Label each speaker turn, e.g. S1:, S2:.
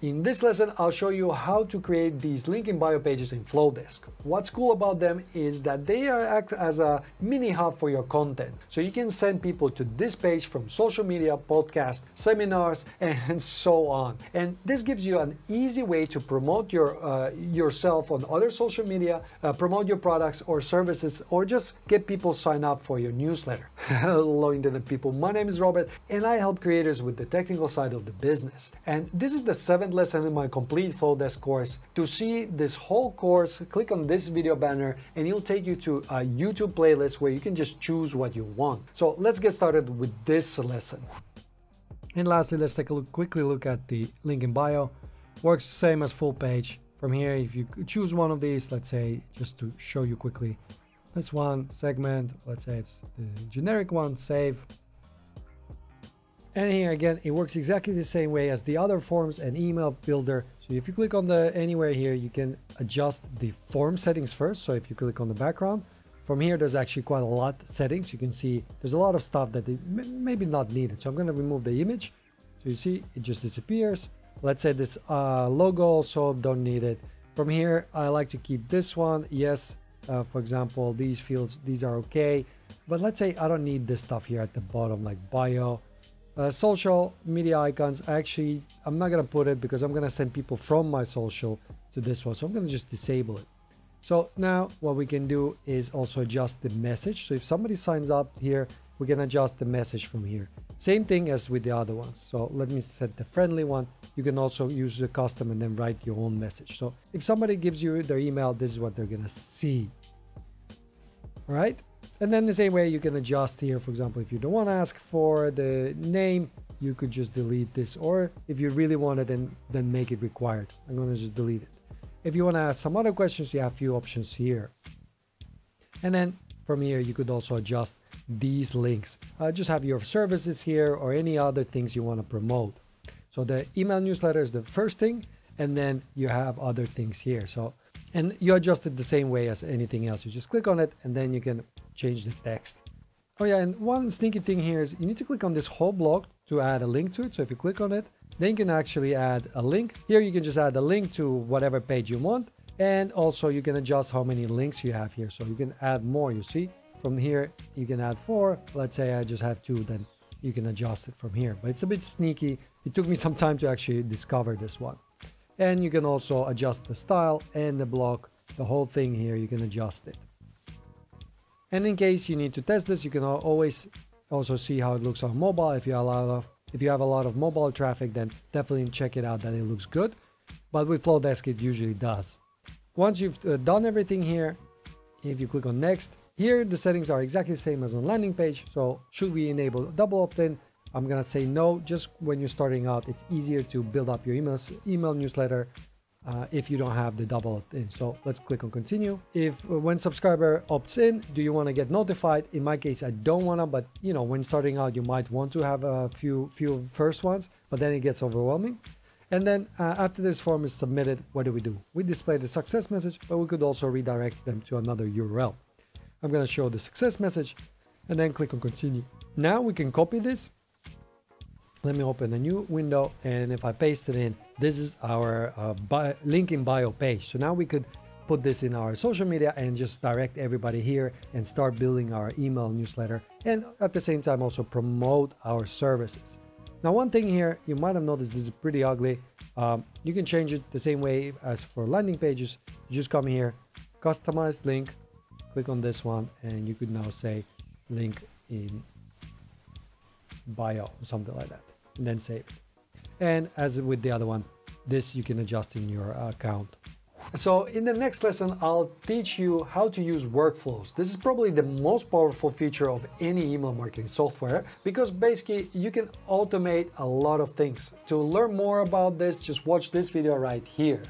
S1: In this lesson, I'll show you how to create these link in bio pages in Flodesk. What's cool about them is that they act as a mini hub for your content. So you can send people to this page from social media, podcasts, seminars, and so on. And this gives you an easy way to promote your uh, yourself on other social media, uh, promote your products or services, or just get people sign up for your newsletter. Hello, internet people. My name is Robert, and I help creators with the technical side of the business. And this is the seventh lesson in my complete Flodesk course. To see this whole course, click on this video banner and it'll take you to a YouTube playlist where you can just choose what you want. So let's get started with this lesson. And lastly, let's take a look, quickly look at the link in bio. Works same as full page. From here, if you choose one of these, let's say, just to show you quickly, this one segment, let's say it's the generic one, save, and here again, it works exactly the same way as the other forms and email builder. So if you click on the anywhere here, you can adjust the form settings first. So if you click on the background, from here, there's actually quite a lot of settings. You can see there's a lot of stuff that maybe not needed. So I'm going to remove the image. So you see it just disappears. Let's say this uh, logo also don't need it. From here, I like to keep this one. Yes, uh, for example, these fields, these are okay. But let's say I don't need this stuff here at the bottom like bio uh, social media icons, actually, I'm not going to put it because I'm going to send people from my social to this one. So I'm going to just disable it. So now what we can do is also adjust the message. So if somebody signs up here, we can adjust the message from here. Same thing as with the other ones. So let me set the friendly one. You can also use the custom and then write your own message. So if somebody gives you their email, this is what they're going to see. Right. And then the same way you can adjust here, for example, if you don't want to ask for the name, you could just delete this. Or if you really want it, then, then make it required. I'm going to just delete it. If you want to ask some other questions, you have a few options here. And then from here, you could also adjust these links. Uh, just have your services here or any other things you want to promote. So the email newsletter is the first thing, and then you have other things here. So, and you adjust it the same way as anything else. You just click on it, and then you can change the text. Oh yeah, and one sneaky thing here is you need to click on this whole block to add a link to it. So if you click on it, then you can actually add a link. Here you can just add a link to whatever page you want. And also you can adjust how many links you have here. So you can add more, you see? From here, you can add four. Let's say I just have two, then you can adjust it from here. But it's a bit sneaky. It took me some time to actually discover this one. And you can also adjust the style and the block, the whole thing here, you can adjust it. And in case you need to test this, you can always also see how it looks on mobile. If you have a lot of if you have a lot of mobile traffic, then definitely check it out that it looks good. But with Flodesk, it usually does. Once you've uh, done everything here, if you click on next, here the settings are exactly the same as on landing page. So should we enable double opt-in? I'm gonna say no. Just when you're starting out, it's easier to build up your emails, email newsletter uh, if you don't have the double opt-in. So let's click on continue. If uh, when subscriber opts in, do you want to get notified? In my case, I don't want to, but you know, when starting out, you might want to have a few few first ones, but then it gets overwhelming. And then uh, after this form is submitted, what do we do? We display the success message, but we could also redirect them to another URL. I'm going to show the success message and then click on continue. Now we can copy this let me open a new window and if I paste it in, this is our uh, bio, link in bio page. So now we could put this in our social media and just direct everybody here and start building our email newsletter and at the same time also promote our services. Now one thing here, you might have noticed this is pretty ugly. Um, you can change it the same way as for landing pages. Just come here, customize link, click on this one and you could now say link in bio or something like that and then save it. And as with the other one, this you can adjust in your account. So in the next lesson, I'll teach you how to use workflows. This is probably the most powerful feature of any email marketing software because basically you can automate a lot of things. To learn more about this, just watch this video right here.